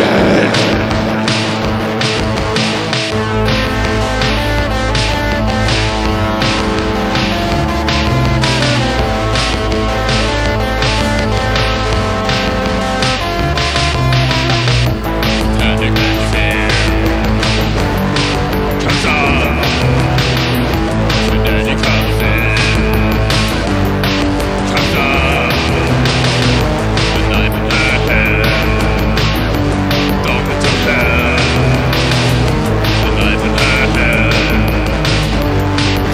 Yeah.